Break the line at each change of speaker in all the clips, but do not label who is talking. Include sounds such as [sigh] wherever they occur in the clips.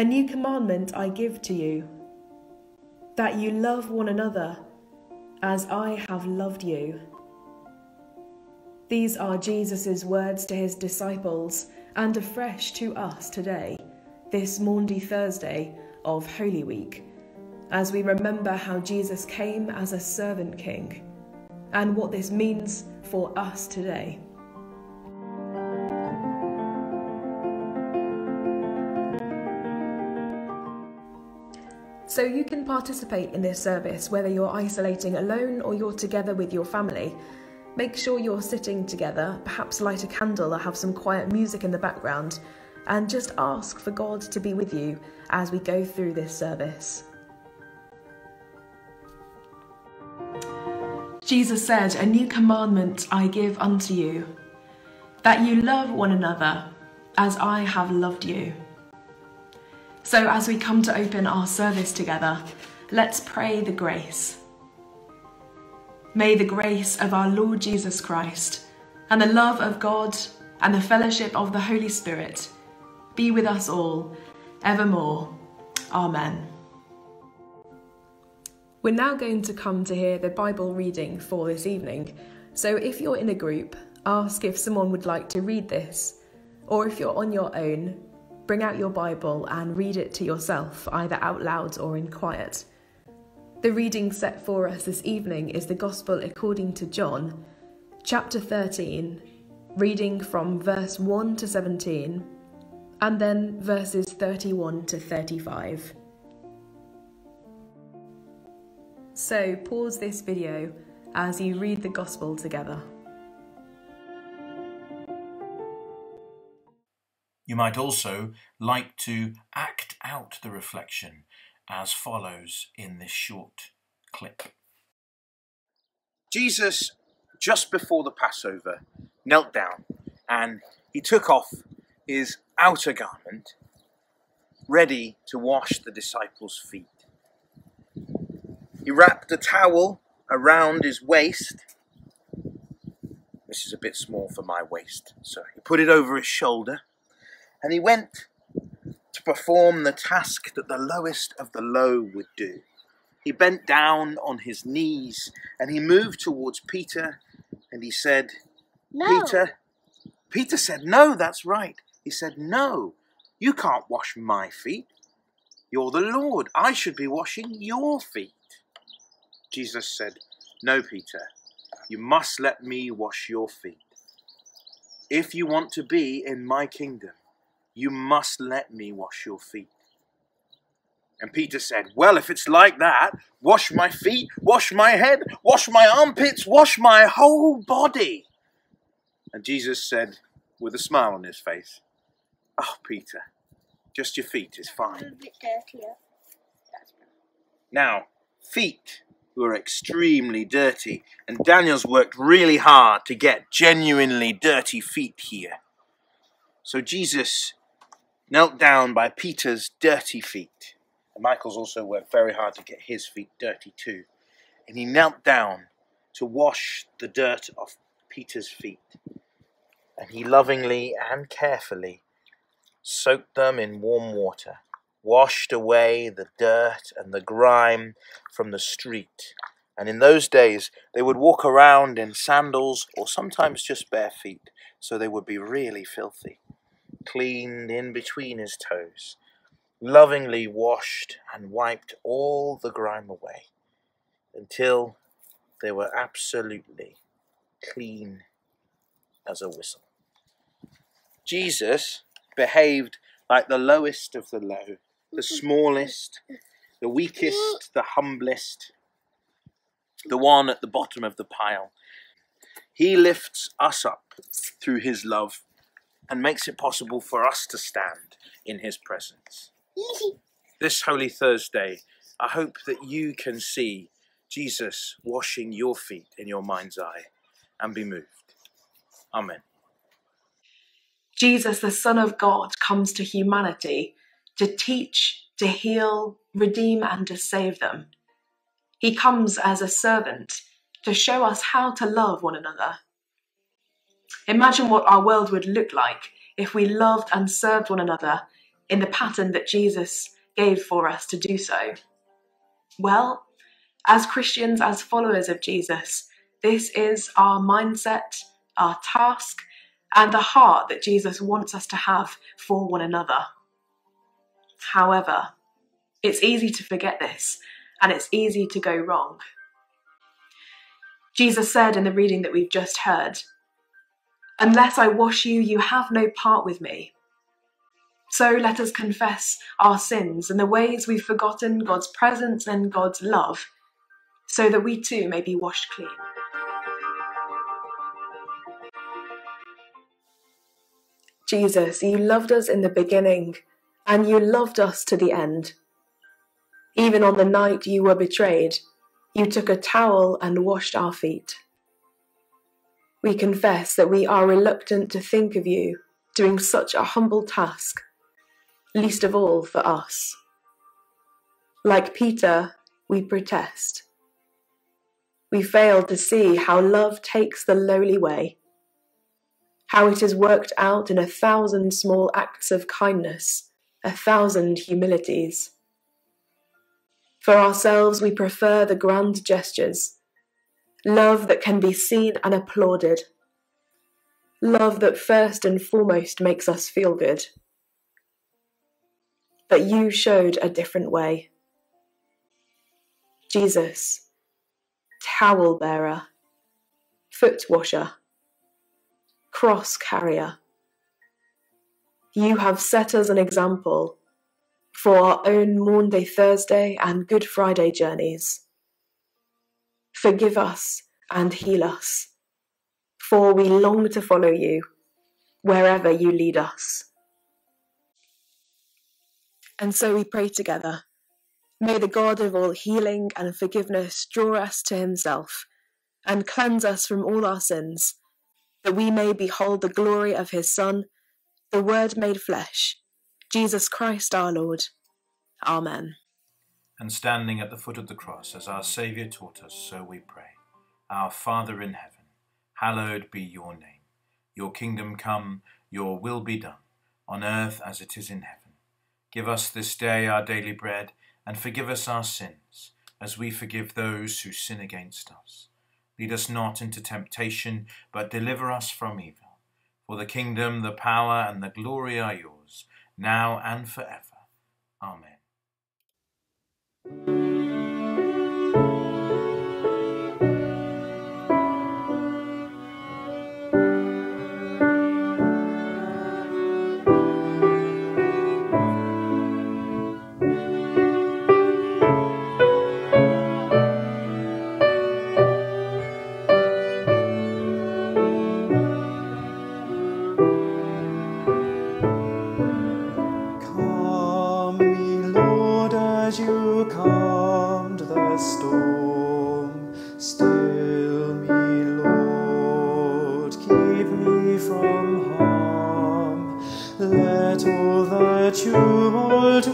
A new commandment I give to you that you love one another as I have loved you. These are Jesus' words to his disciples and afresh to us today, this Maundy Thursday of Holy Week, as we remember how Jesus came as a servant king and what this means for us today. So you can participate in this service whether you're isolating alone or you're together with your family. Make sure you're sitting together, perhaps light a candle or have some quiet music in the background, and just ask for God to be with you as we go through this service. Jesus said, A new commandment I give unto you, that you love one another as I have loved you. So, as we come to open our service together, let's pray the grace. May the grace of our Lord Jesus Christ and the love of God and the fellowship of the Holy Spirit be with us all evermore. Amen. We're now going to come to hear the Bible reading for this evening. So if you're in a group, ask if someone would like to read this. Or if you're on your own, bring out your Bible and read it to yourself, either out loud or in quiet. The reading set for us this evening is the Gospel according to John, chapter 13, reading from verse 1 to 17, and then verses 31 to 35. So pause this video as you read the Gospel together.
You might also like to act out the reflection as follows in this short clip.
Jesus, just before the Passover, knelt down and he took off his outer garment, ready to wash the disciples' feet. He wrapped a towel around his waist. This is a bit small for my waist, so he put it over his shoulder and he went to perform the task that the lowest of the low would do. He bent down on his knees and he moved towards Peter and he said,
No.
Peter, Peter said, No, that's right. He said, No, you can't wash my feet. You're the Lord. I should be washing your feet. Jesus said, No, Peter, you must let me wash your feet. If you want to be in my kingdom, you must let me wash your feet. And Peter said, Well, if it's like that, wash my feet, wash my head, wash my armpits, wash my whole body. And Jesus said, with a smile on his face, Oh, Peter, just your feet is fine.
bit dirtier. That's better.
Now, feet were extremely dirty, and Daniel's worked really hard to get genuinely dirty feet here. So Jesus knelt down by Peter's dirty feet. And Michael's also worked very hard to get his feet dirty too. And he knelt down to wash the dirt off Peter's feet. And he lovingly and carefully soaked them in warm water, washed away the dirt and the grime from the street. And in those days, they would walk around in sandals or sometimes just bare feet, so they would be really filthy cleaned in between his toes, lovingly washed and wiped all the grime away until they were absolutely clean as a whistle. Jesus behaved like the lowest of the low, the smallest, the weakest, the humblest, the one at the bottom of the pile. He lifts us up through his love and makes it possible for us to stand in his presence. [laughs] This Holy Thursday, I hope that you can see Jesus washing your feet in your mind's eye and be moved. Amen.
Jesus, the Son of God, comes to humanity to teach, to heal, redeem, and to save them. He comes as a servant to show us how to love one another. Imagine what our world would look like if we loved and served one another in the pattern that Jesus gave for us to do so? Well, as Christians, as followers of Jesus, this is our mindset, our task, and the heart that Jesus wants us to have for one another. However, it's easy to forget this, and it's easy to go wrong. Jesus said in the reading that we've just heard, Unless I wash you, you have no part with me. So let us confess our sins and the ways we've forgotten God's presence and God's love, so that we too may be washed clean. Jesus, you loved us in the beginning, and you loved us to the end. Even on the night you were betrayed, you took a towel and washed our feet. We confess that we are reluctant to think of you doing such a humble task, least of all for us. Like Peter, we protest. We fail to see how love takes the lowly way, how it is worked out in a thousand small acts of kindness, a thousand humilities. For ourselves, we prefer the grand gestures, love that can be seen and applauded, love that first and foremost makes us feel good. But you showed a different way. Jesus, towel bearer, foot washer, cross carrier. You have set us an example for our own Maundy Thursday and Good Friday journeys. Forgive us and heal us, for we long to follow you wherever you lead us. And so we pray together. May the God of all healing and forgiveness draw us to himself and cleanse us from all our sins, that we may behold the glory of his Son, the Word made flesh, Jesus Christ our Lord. Amen.
And standing at the foot of the cross, as our Saviour taught us, so we pray. Our Father in heaven, hallowed be your name. Your kingdom come, your will be done, on earth as it is in heaven. Give us this day our daily bread, and forgive us our sins, as we forgive those who sin against us. Lead us not into temptation, but deliver us from evil. For the kingdom, the power, and the glory are yours, now and forever. Amen.
Come calmed the storm. Still me, Lord, keep me from harm. Let all the tumult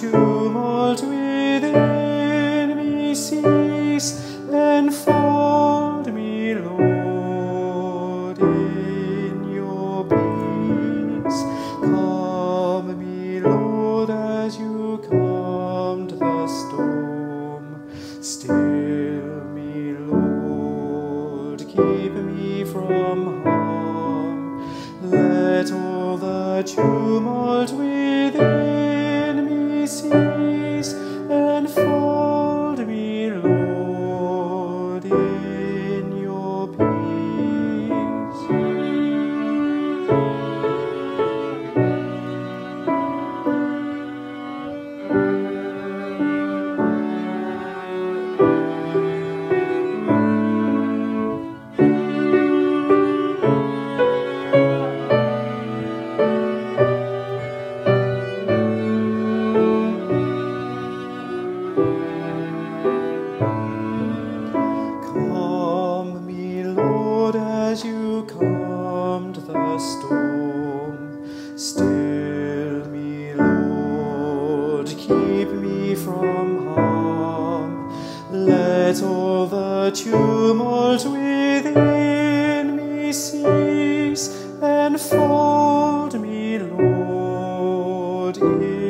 tumult within me cease, enfold me, Lord, in your peace. Come me, Lord, as you calmed the storm. Still me, Lord, keep me from harm. Let all the tumult within cease, enfold Lord,